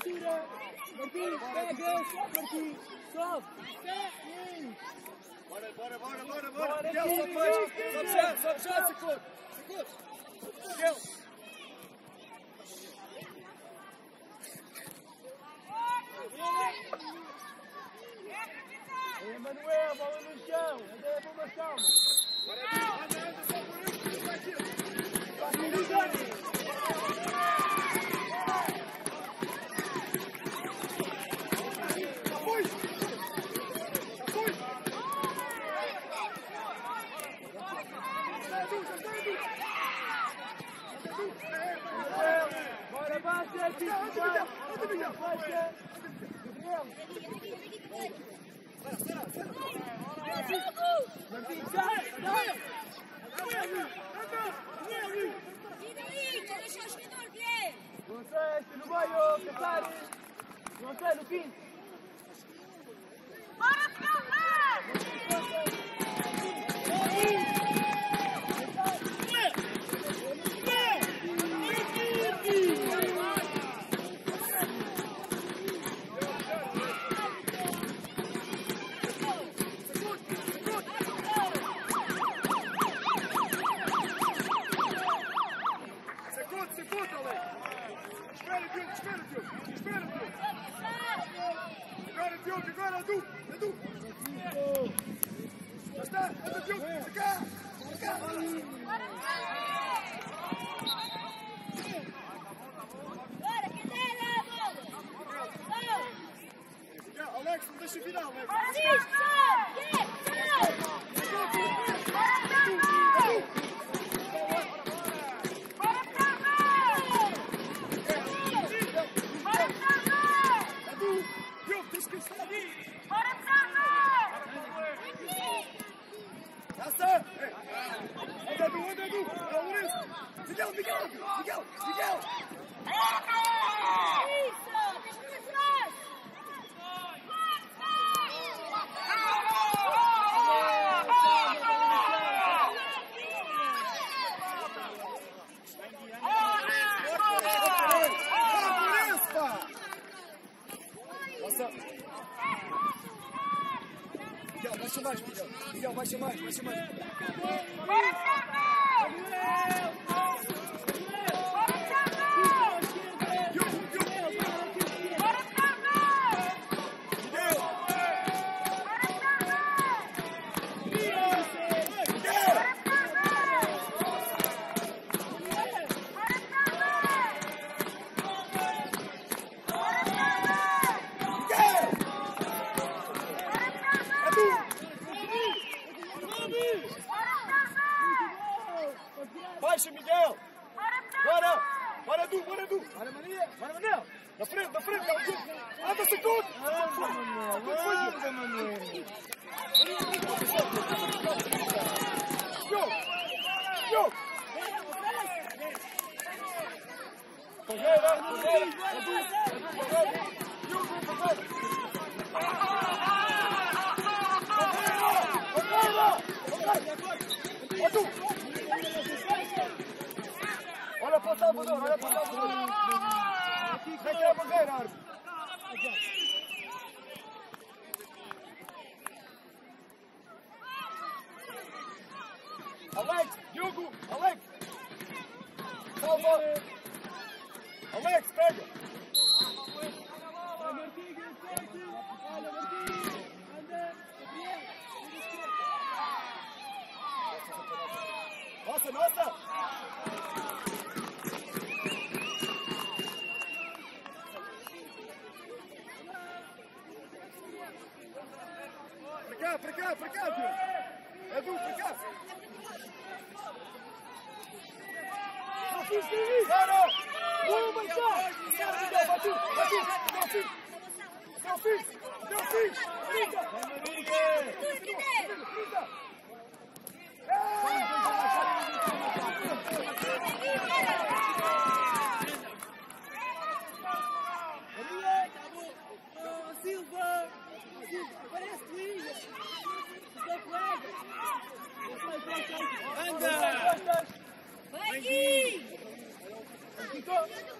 Partida, Martín, pega, Martín, sobe, Bora, bora, bora, bora, bora. Miguel, só faz. Sobe já, sobe já, Ciclone. Ciclone. Miguel. Emanuel, bola no chão. Andei a bomba calma. Bora, anda, anda, só por isso. Vai aqui. Vai aqui. Gonçalo, Pinto! ekstra 24 med. Six, seven, That's it! Hey! What do I do? What do I do? What do I do? Miguel, Miguel! Miguel! cima. budur, hadi budur. Anda! Vai, Gui! Vai, Gui!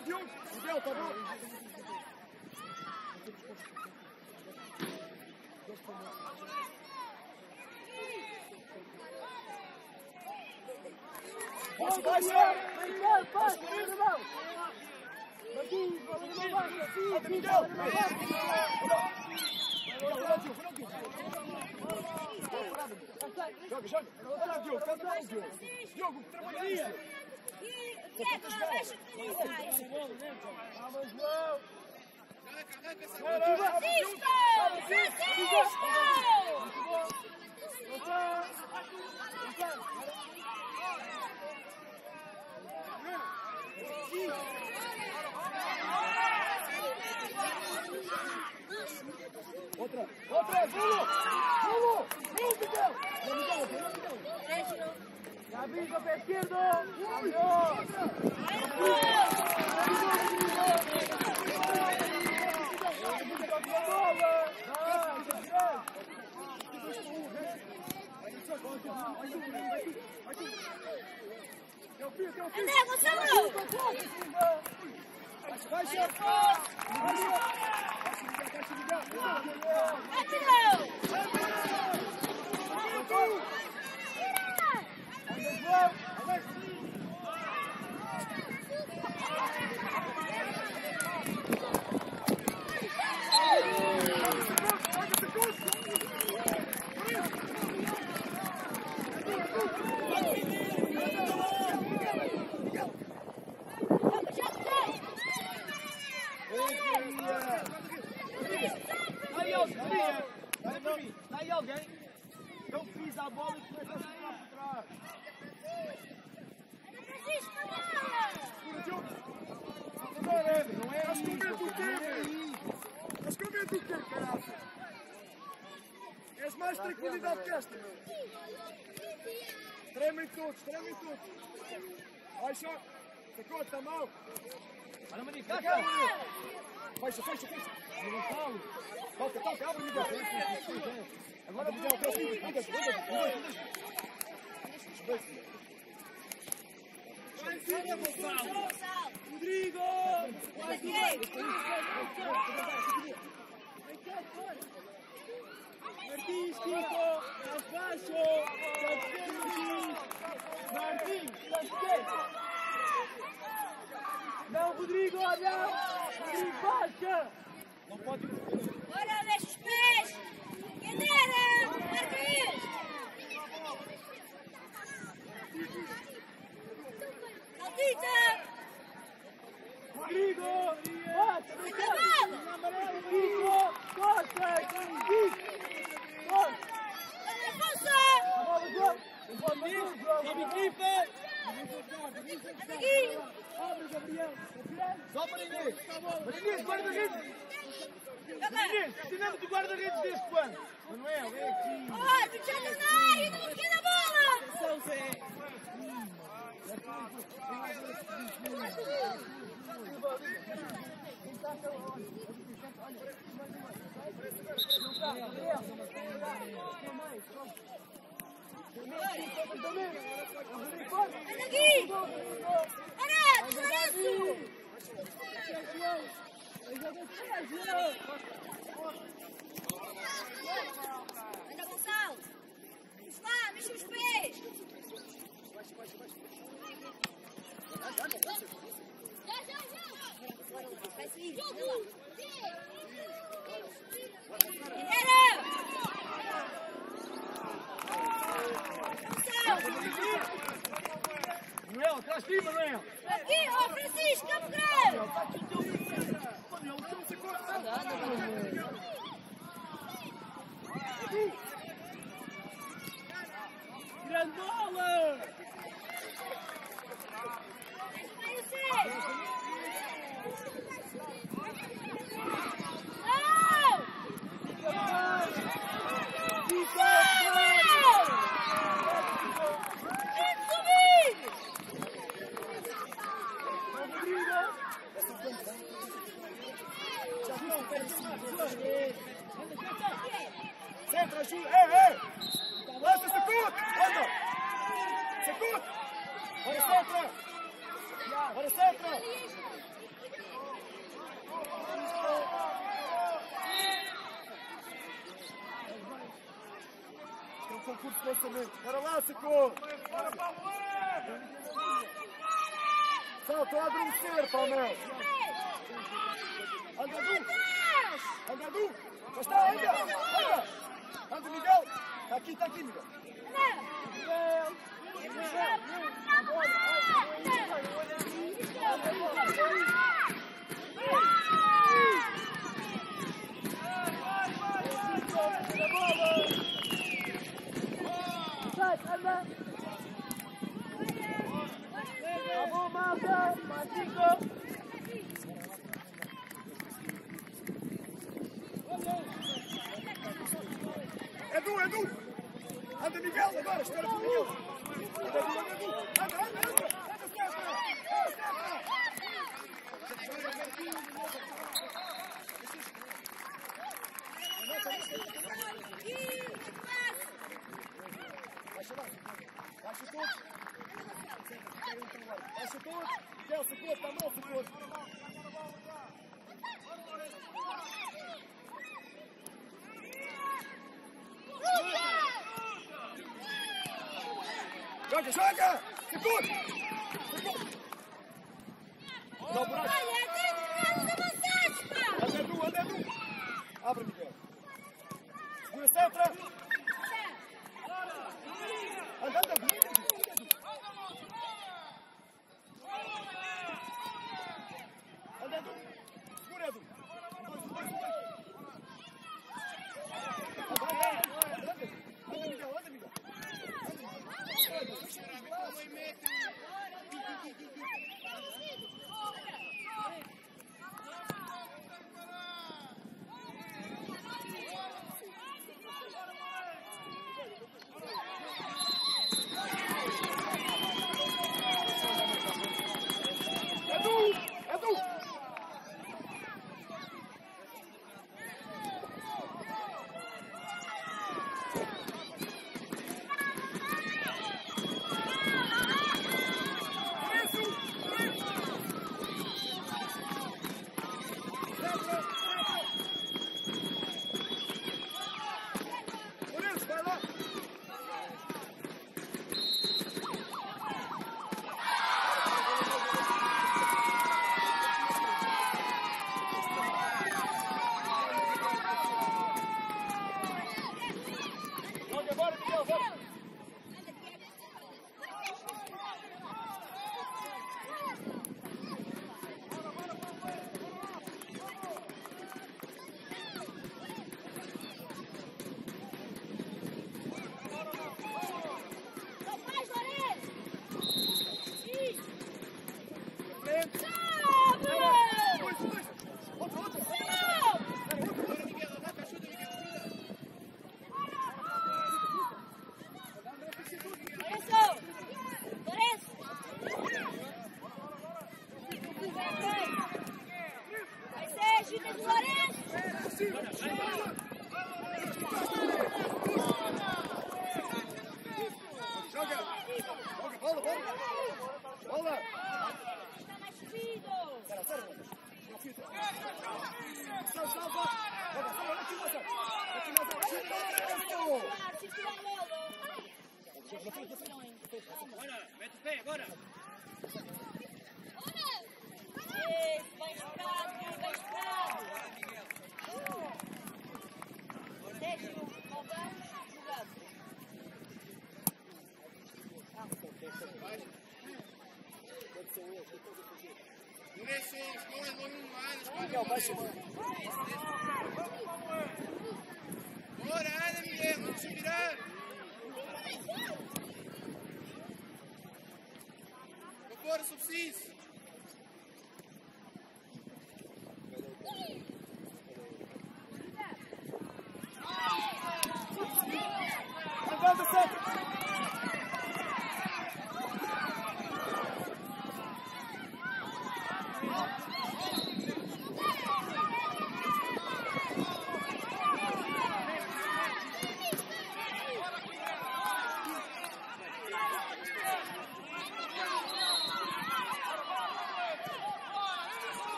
Diogo, ajuda, Diogo. Miguel, tá bom? Posso baixar? Miguel, passa, irmão. Marquinhos, Outra, outra, vamos! Vamos! Vamos, Miguel! Vamos, Miguel! Sérgio! Já avisa pé esquerdo! Vamos! André, Gonçalo! Vai, chefe! Rápido! Vamos, já tem! Aí alguém! Vai pra mim! Aí alguém! Não pisa a bola e começa a segurar por trás! Francisco, bola! Segura, Diogo! Não é, não é isso! Estás com medo do quê, Estás com medo do quê, caralho? És mais tranquilidade que esta! Todos, tremem todos! Vai, só! Sacou, está mal! Olha, cá, cá! Fecha, fecha, fecha! Levantá-lo! Toca, toca, abre, Miguel! Agora, Miguel, para cima! Anda, anda, anda! Gonçalo! Rodrigo! Martins, Kiko! Mais baixo! Martins, Martins! Não, Rodrigo, não! Rodrigo, baixa! Não pode... Bora, deixa os pés! Cadê? Marquinhos! Altita! Rodrigo! Baixa! Cuidado! Kiko! Baixa! Kiko! Baixa! Olha, força! A só para Inês! Inês, guarda-redes! Inês, ensinamos de guarda-redes deste plano! Manuel, é aqui! Ai, Cristiano, não! Ainda não fiquei na bola! Atenção, Zé! Olha, Anda aqui! Areto, Lourenço! Anda, Gonçalo! Vamos lá, mexe os pés! Vai seguir, vai lá. Era! Gonçalo! Manuel, atrás de ti, Manuel! Aqui, ó Francisco, Campo Grande! Manuel, o teu sacou! Anda, Grande bola! Vai você! Não! Tem que subir! Centra, ajuda! Ei, ei! Lança, sacou! Anda! Sacou! Bora, centra! Bora, centra! Tem um concurso de lançamento. Bora lá, sacou! Salto a adormecer, Palmel! Anda, Du! Anda, Du! Já está, anda! Anda! Anda, Miguel! Está aqui, está aqui, Miguel! Miguel, o Miguel! Anda, Edu, anda, Edu! Anda, anda, anda! Anda, Stefano! Anda, Stefano! Baixa lá, baixa todos! Baixa todos! Miguel, sacou, está mal, sacou! Joga, joga! Sacou! Sacou! Dá o buraco! Olha, tem que os avançados, pá! Abre, Miguel! Segura, Centra! go, go. Agora, mete o pé, agora! Isso, vai esperado, vai esperado! Sérgio, voltar, jogado! Pode ser eu, depois eu fugi. Começou, os gols vão vários. Miguel, subir. Bora, Ana, Miguel, vamos virar. Subsídio.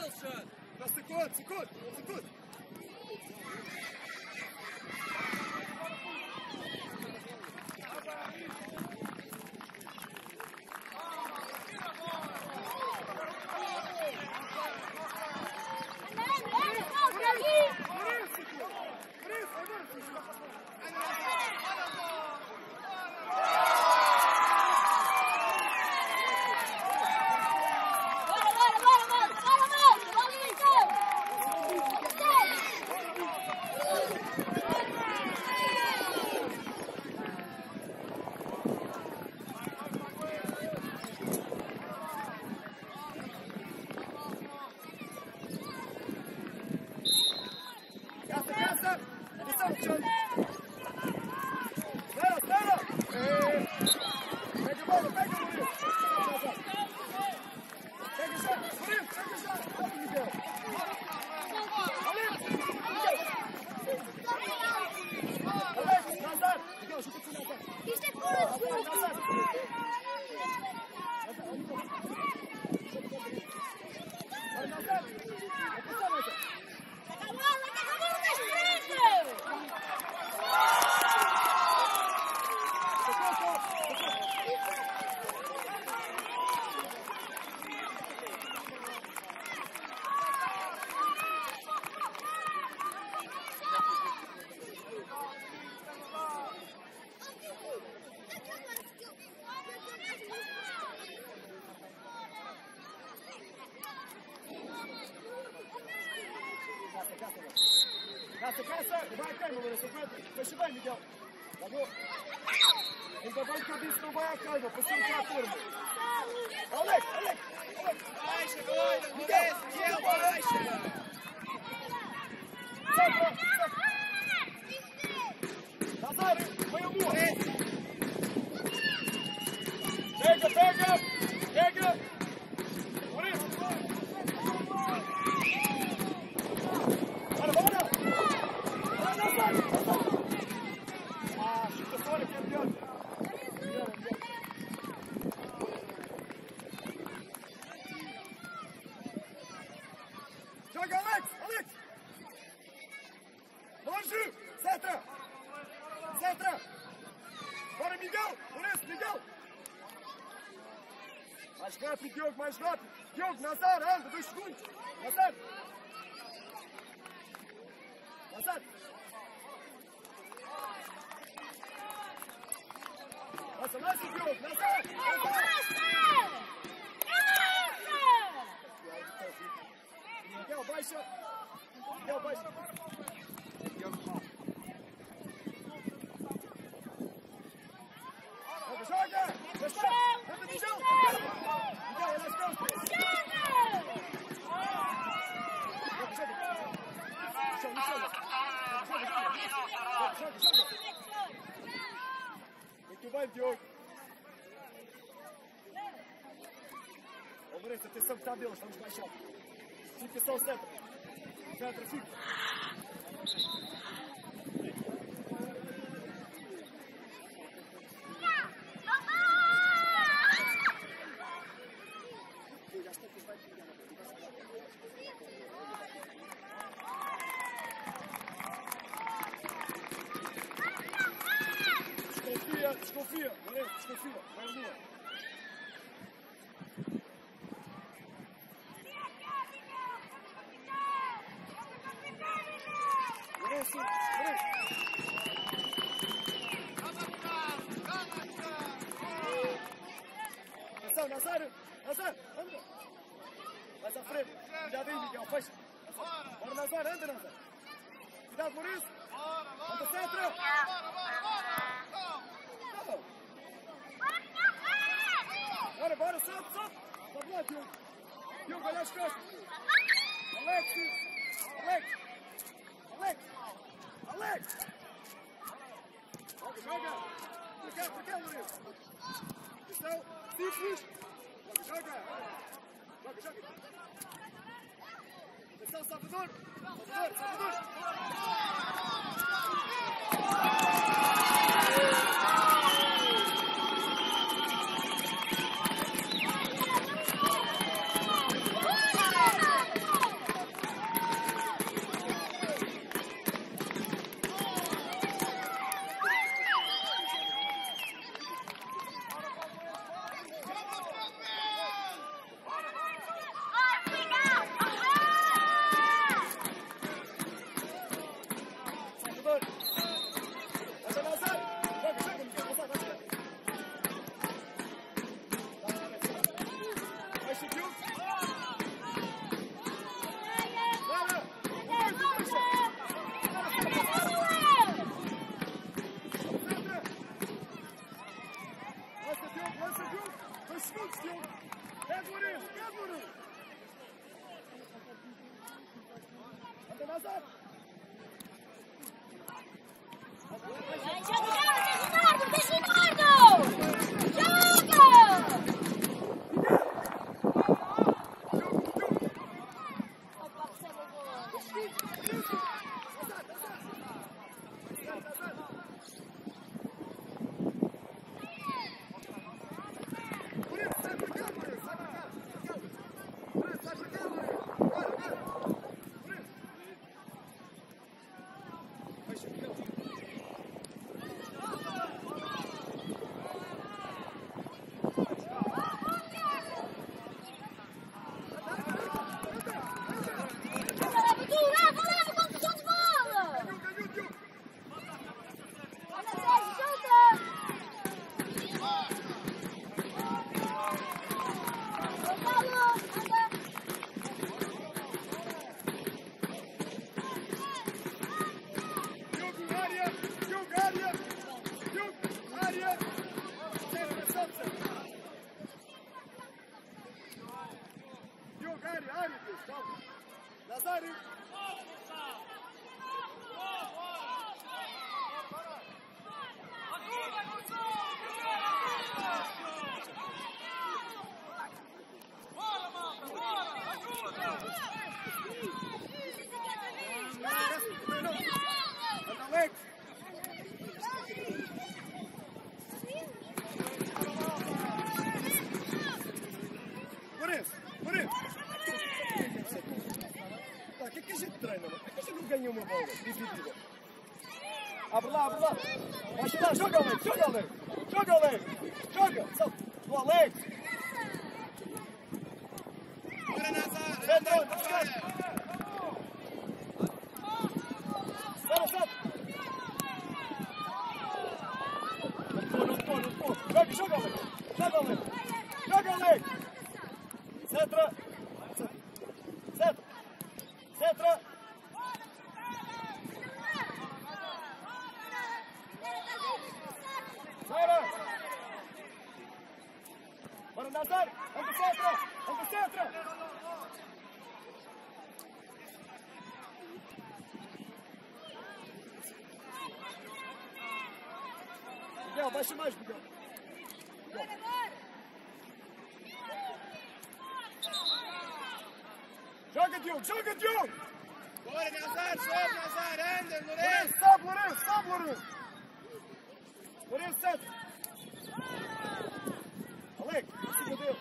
Karlsson! Lasse Kurt, Sekund! Посчитай меня. Алло. Он давай туди срубай крайно, посмотри на форму. Олег, Олег, Олег. Дальше, давай, давай, давай, давай. Patrick Jörg, mein Schlatt. Jörg, Nazar, Alter, durch Schuld. Nazar. Lourenço, atenção que está deles, vamos baixar. Fica só o centro. Centro, fica. Já está que vai pegar. Desconfia, desconfia. Lourenço, desconfia. Vai a lua. Lourenço, Lourenço. Nazário! Nazário, anda! Mais à frente! Cuidado aí, Miguel, fecha! Bora, Nazário, anda, Nazário! Cuidado, Maurício! Anda, centro! Não. Bora, bora, sobe, sobe! Sobe lá, Diogo! Diogo, olha as costas! Alex! Alex! Alex! Alex! Joga, joga! Para cá, para cá, Maurício! Atenção, simples! Joga, Salvador, Salvador! Salvador! Que a gente não ganha uma bola dividida? Abre lá, abre lá! Baixa lá, joga, Alex! Joga, Alex! Joga, Alex! Joga! Salta! Do Alex! Centro, não esquece! Salta, salta! Não, não, não, não, não. Joga, joga, Alex! Joga, Alex! Joga, Alex! Centra! Centra! Centra! Bora! Bora, Nazário! Anda, Centra! Anda, Centra! Miguel, baixa mais, Miguel. Joga, Diogo, joga, Diogo! Bora, Nazar, sobe, Nazar, anda, Lourenço. sobe, Lourenço, sobe, Lourenço! Lourenço, sete! Alex, em cima dele!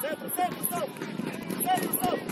Centra, centra, sobe! Centra, sobe!